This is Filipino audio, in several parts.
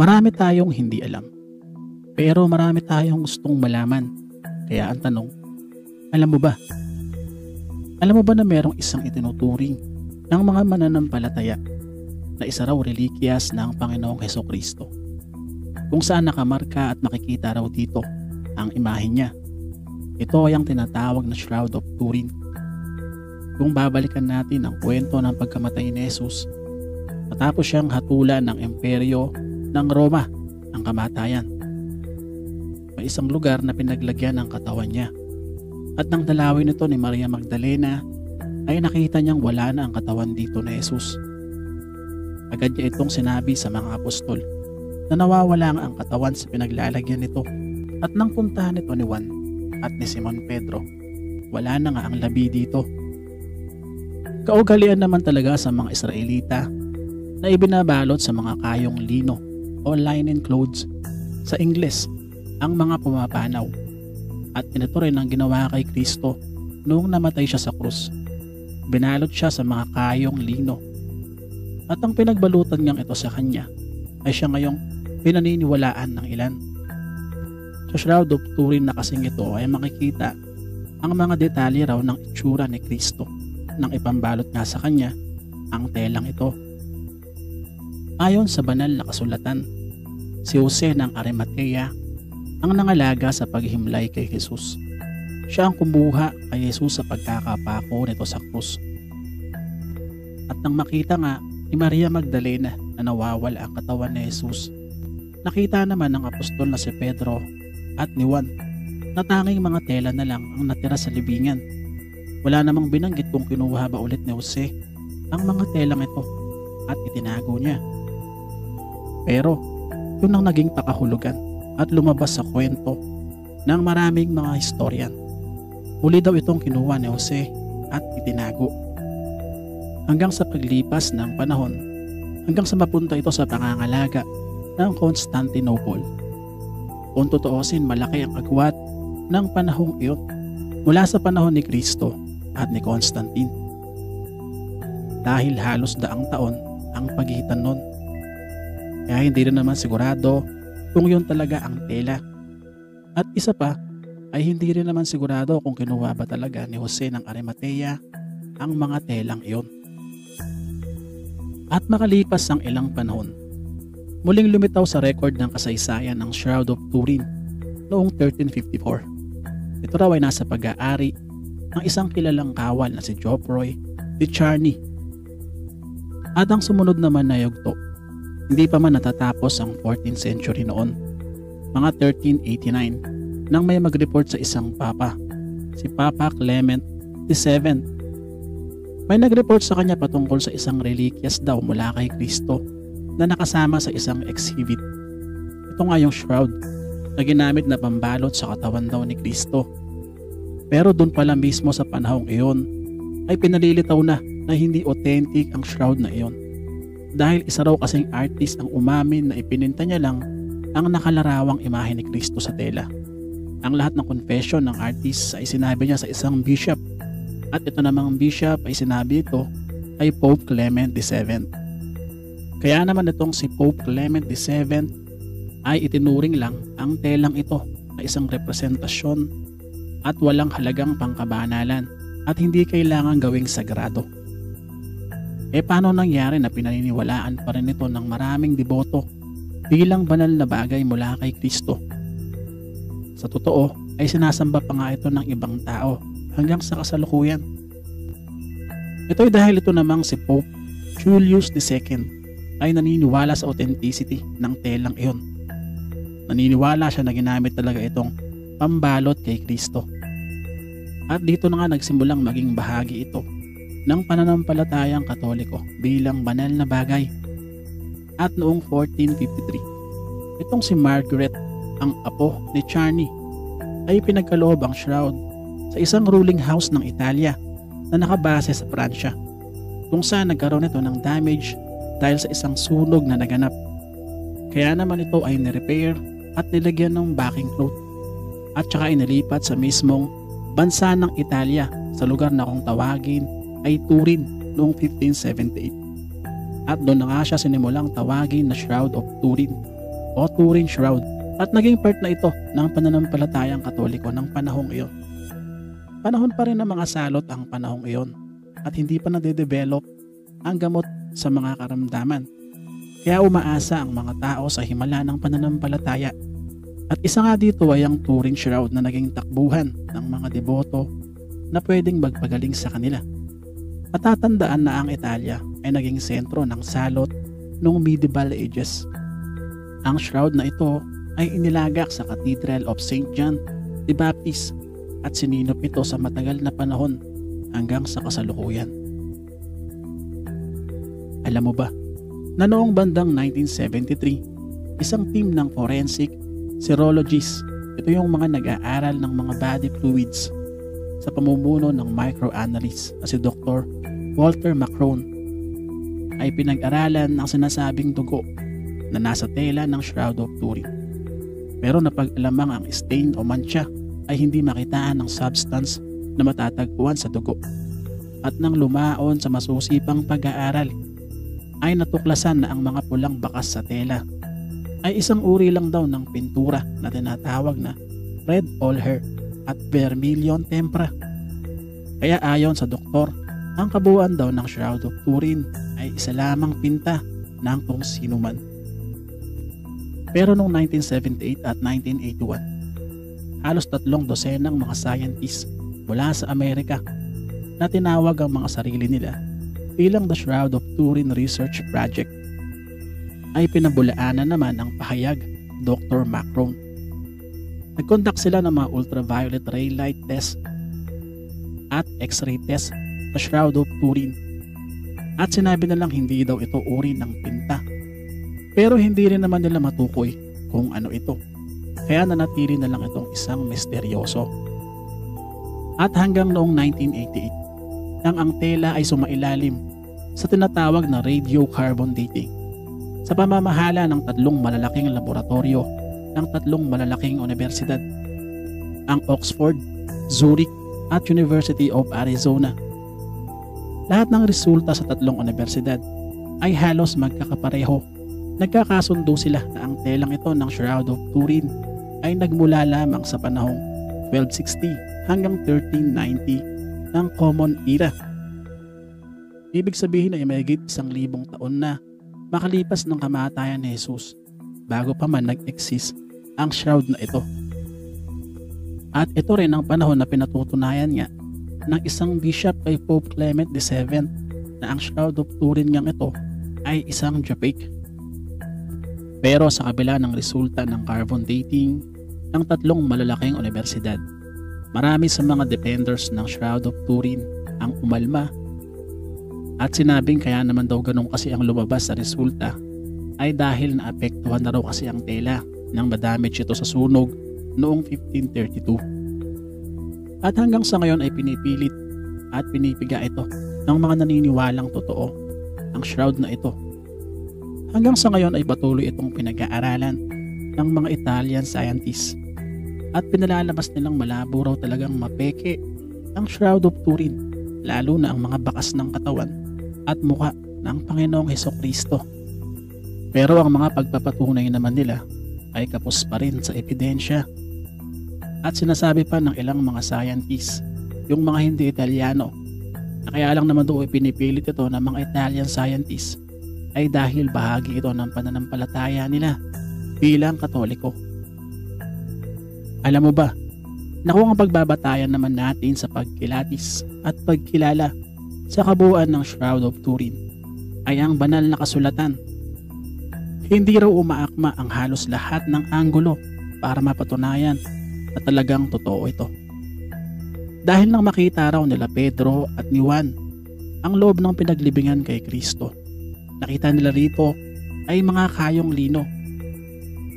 Marami tayong hindi alam. Pero marami tayong gustong malaman. Kaya ang tanong, alam mo ba? Alam mo ba na merong isang itinuturing ng mga mananampalataya na isa raw relikyas ng Panginoong Heso Kristo kung saan nakamarka at makikita raw dito ang imahe niya. Ito ay ang tinatawag na Shroud of Turin. Kung babalikan natin ang kwento ng pagkamatay ni Jesus, matapos siyang hatulan ng imperyo ng Roma ang kamatayan. May isang lugar na pinaglagyan ng katawan niya. At nang dalawin nito ni Maria Magdalena, ay nakita niyang wala na ang katawan dito ni Jesus. Agad niya itong sinabi sa mga apostol na nawawala ang katawan sa pinaglalagyan nito at nang puntahan ito ni Juan at ni Simon Pedro, wala na nga ang labi dito Kaugalian naman talaga sa mga Israelita na ibinabalot sa mga kayong lino o linen clothes sa Ingles ang mga pumapanaw. At ito rin ang ginawa kay Kristo noong namatay siya sa krus. Binalot siya sa mga kayong lino. At ang pinagbalutan niyang ito sa kanya ay siya ngayong pinaniniwalaan ng ilan. Sa Shroud of Turin na kasing ito ay makikita ang mga detalye raw ng itsura ni Kristo nang ipambalot nga sa kanya ang telang ito. Ayon sa banal na kasulatan, si Jose ng Arimatea ang nangalaga sa paghimlay kay Jesus. Siya ang kumuha kay Jesus sa pagkakapako nito sa krus. At nang makita nga ni Maria Magdalena na nawawala ang katawan ni Jesus, nakita naman ng apostol na si Pedro at ni Juan na tanging mga tela na lang ang natira sa libingan wala namang binanggit kung kinuha ba ulit ni Jose ang mga telang ito at itinago niya. Pero yun ang naging pakahulugan at lumabas sa kwento ng maraming mga historian. Muli daw itong kinuha ni Jose at itinago. Hanggang sa paglipas ng panahon, hanggang sa mapunta ito sa pangangalaga ng Constantinople. Kung totoosin malaki ang agwat ng panahong iyon mula sa panahon ni Kristo at ni Constantine. Dahil halos daang taon ang pagitan nun. Kaya hindi rin naman sigurado kung yun talaga ang tela. At isa pa ay hindi rin naman sigurado kung kinuha ba talaga ni Jose ng Arimatea ang mga telang iyon. At makalipas ang ilang panahon, muling lumitaw sa record ng kasaysayan ng Shroud of Turin noong 1354. Ito raw ay nasa pag-aari ng isang kilalang kawal na si Joffroy de Charny. At ang sumunod naman na yugto, hindi pa man natatapos ang 14th century noon, mga 1389, nang may mag-report sa isang papa, si Papa Clement VII. May nag-report sa kanya patungkol sa isang reliquias daw mula kay Kristo na nakasama sa isang exhibit. Ito nga yung shroud na ginamit na pambalot sa katawan daw ni Kristo pero doon pala mismo sa panahong iyon ay pinalilitaw na na hindi authentic ang shroud na iyon. Dahil isa raw kasing artist ang umamin na ipininta niya lang ang nakalarawang imahe ni Kristo sa tela. Ang lahat ng confession ng artist ay sinabi niya sa isang bishop at ito namang bishop ay sinabi ito ay Pope Clement VII. Kaya naman itong si Pope Clement VII ay itinuring lang ang telang ito na isang representasyon at walang halagang pangkabanalan at hindi kailangan gawing sagrado. E paano nangyari na pinaniniwalaan pa rin ito ng maraming deboto bilang banal na bagay mula kay Kristo? Sa totoo ay sinasamba pa nga ito ng ibang tao hanggang sa kasalukuyan. Ito ay dahil ito namang si Pope Julius II ay naniniwala sa authenticity ng telang iyon. Naniniwala siya na ginamit talaga itong pambalot kay Kristo. At dito na nga nagsimulang maging bahagi ito ng pananampalatayang katoliko bilang banal na bagay. At noong 1453, itong si Margaret, ang apo ni Charney, ay pinagkaloob ang shroud sa isang ruling house ng Italia na nakabase sa Pransya kung saan nagkaroon ito ng damage dahil sa isang sunog na naganap. Kaya naman ito ay nirepair at nilagyan ng backing cloth at saka inilipat sa mismong bansa ng Italia sa lugar na kung tawagin ay Turin noong 1578. At doon na nga siya sinimulang tawagin na Shroud of Turin o Turin Shroud at naging part na ito ng pananampalatayang katoliko ng panahong iyon. Panahon pa rin ng mga salot ang panahong iyon at hindi pa nade-develop ang gamot sa mga karamdaman. Kaya umaasa ang mga tao sa himala ng pananampalataya. At isa nga dito ay ang Turin Shroud na naging takbuhan ng mga deboto na pwedeng magpagaling sa kanila. At tatandaan na ang Italia ay naging sentro ng salot noong medieval ages. Ang shroud na ito ay inilagak sa Cathedral of St. John the Baptist at sininop ito sa matagal na panahon hanggang sa kasalukuyan. Alam mo ba, na noong bandang 1973, isang team ng forensic serologists, ito yung mga nag-aaral ng mga body fluids sa pamumuno ng microanalyst na si Dr. Walter Macron ay pinag-aralan ng sinasabing dugo na nasa tela ng Shroud of Turin. Pero napag-alamang ang stain o mancha ay hindi makitaan ng substance na matatagpuan sa dugo. At nang lumaon sa masusipang pag-aaral, ay natuklasan na ang mga pulang bakas sa tela ay isang uri lang daw ng pintura na tinatawag na red ochre at vermilion tempera. Kaya ayon sa doktor, ang kabuuan daw ng Shroud of Turin ay isa lamang pinta ng kung sino man. Pero noong 1978 at 1981, halos tatlong dosenang mga scientists mula sa Amerika na tinawag ang mga sarili nila bilang The Shroud of Turin Research Project ay pinabulaanan naman ng pahayag Dr. Macron. Nagkondak sila ng mga ultraviolet ray light test at x-ray test sa Shroud of Turin at sinabi na lang hindi daw ito uri ng pinta pero hindi rin naman nila matukoy kung ano ito. Kaya nanatili na lang itong isang misteryoso. At hanggang noong 1988, nang ang tela ay sumailalim sa tinatawag na radiocarbon dating sa pamamahala ng tatlong malalaking laboratorio ng tatlong malalaking universidad, ang Oxford, Zurich at University of Arizona. Lahat ng resulta sa tatlong universidad ay halos magkakapareho. Nagkakasundo sila na ang telang ito ng Shroud of Turin ay nagmula lamang sa panahong 1260 hanggang 1390 ng Common Era. Ibig sabihin ay may isang libong taon na makalipas ng kamatayan ni Jesus bago pa man nag-exist ang shroud na ito. At ito rin ang panahon na pinatutunayan niya ng isang bishop kay Pope Clement VII na ang shroud of Turin niyang ito ay isang Japik. Pero sa kabila ng resulta ng carbon dating ng tatlong malalaking universidad. Marami sa mga defenders ng Shroud of Turin ang umalma at sinabing kaya naman daw ganun kasi ang lumabas sa resulta ay dahil naapektuhan na raw kasi ang tela nang madamage ito sa sunog noong 1532. At hanggang sa ngayon ay pinipilit at pinipiga ito ng mga naniniwalang totoo ang shroud na ito. Hanggang sa ngayon ay patuloy itong pinag-aaralan ng mga Italian scientists at pinalalabas nilang malabo raw talagang mapeke ang Shroud of Turin lalo na ang mga bakas ng katawan at muka ng Panginoong Heso Kristo. Pero ang mga pagpapatunay naman nila ay kapos pa rin sa ebidensya. At sinasabi pa ng ilang mga scientists, yung mga hindi Italiano, na kaya lang naman doon pinipilit ito ng mga Italian scientists ay dahil bahagi ito ng pananampalataya nila bilang katoliko. Alam mo ba, na kung ang pagbabatayan naman natin sa pagkilatis at pagkilala sa kabuuan ng Shroud of Turin ay ang banal na kasulatan. Hindi raw umaakma ang halos lahat ng anggulo para mapatunayan na talagang totoo ito. Dahil nang makita raw nila Pedro at ni Juan ang loob ng pinaglibingan kay Kristo, nakita nila rito ay mga kayong lino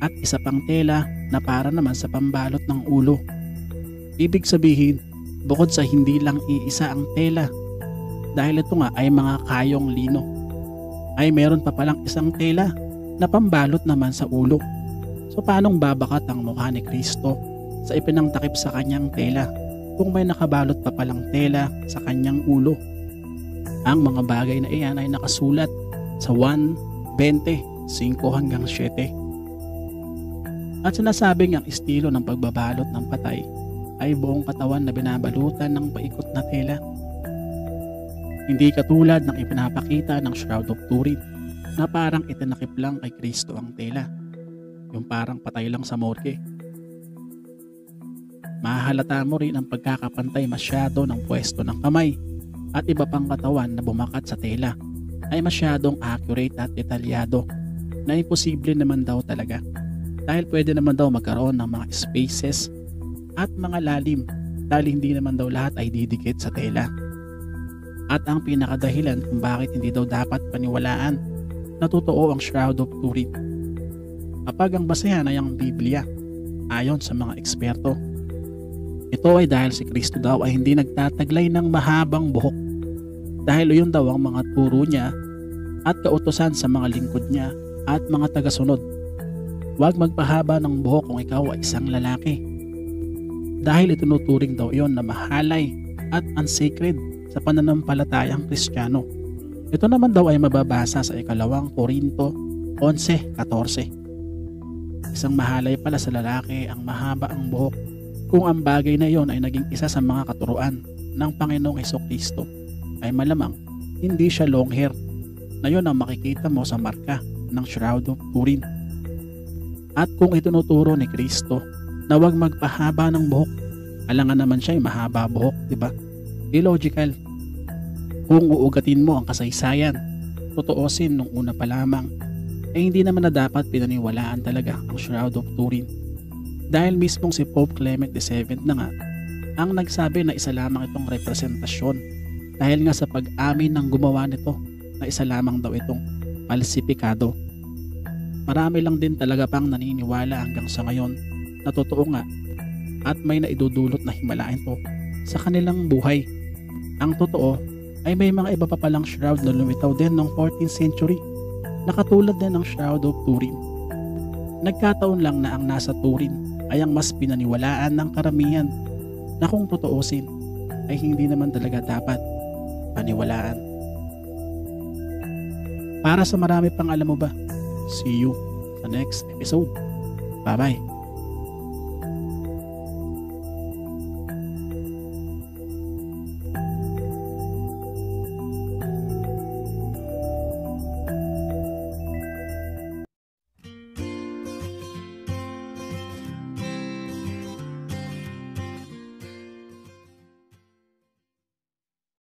at isa pang tela na para naman sa pambalot ng ulo. Ibig sabihin, bukod sa hindi lang iisa ang tela, dahil ito nga ay mga kayong lino, ay meron pa palang isang tela na pambalot naman sa ulo. So paanong babakat ang mukha ni Kristo sa ipinangtakip sa kanyang tela kung may nakabalot pa palang tela sa kanyang ulo? Ang mga bagay na iyan ay nakasulat sa 1.20, 5 hanggang 7. At sinasabing ang estilo ng pagbabalot ng patay ay buong katawan na binabalutan ng paikot na tela. Hindi katulad ng ipinapakita ng Shroud of Turin na parang itinakip lang kay Kristo ang tela. Yung parang patay lang sa morgue. Mahalata mo rin ang pagkakapantay masyado ng pwesto ng kamay at iba pang katawan na bumakat sa tela ay masyadong accurate at detalyado na imposible naman daw talaga dahil pwede naman daw magkaroon ng mga spaces at mga lalim dahil hindi naman daw lahat ay didikit sa tela. At ang pinakadahilan kung bakit hindi daw dapat paniwalaan na totoo ang Shroud of Turin. Kapag ang basehan ay ang Biblia, ayon sa mga eksperto, ito ay dahil si Kristo daw ay hindi nagtataglay ng mahabang buhok dahil yun daw ang mga turo niya at kautosan sa mga lingkod niya at mga tagasunod. Huwag magpahaba ng buhok kung ikaw ay isang lalaki. Dahil itinuturing daw yon na mahalay at unsacred sa pananampalatayang kristyano. Ito naman daw ay mababasa sa ikalawang Korinto 11.14. Isang mahalay pala sa lalaki ang mahaba ang buhok kung ang bagay na yon ay naging isa sa mga katuruan ng Panginoong Heso Kristo ay malamang hindi siya long hair na yon ang makikita mo sa marka ng Shroud of Turin. At kung itinuturo ni Kristo na huwag magpahaba ng buhok, alangan naman siya ay mahaba buhok, di ba? Illogical. Kung uugatin mo ang kasaysayan, totoosin nung una pa lamang, ay hindi naman na dapat pinaniwalaan talaga ang Shroud of Turin dahil mismong si Pope Clement VII na nga ang nagsabi na isa lamang itong representasyon dahil nga sa pag-amin ng gumawa nito na isa lamang daw itong falsipikado. Marami lang din talaga pang naniniwala hanggang sa ngayon na totoo nga at may naidudulot na himalain to sa kanilang buhay. Ang totoo ay may mga iba pa palang shroud na lumitaw din ng 14th century na katulad din ng Shroud of Turin. Nagkataon lang na ang nasa Turin ay ang mas pinaniwalaan ng karamihan na kung totoosin ay hindi naman talaga dapat paniwalaan. Para sa marami pang alam mo ba, see you sa next episode. Bye bye.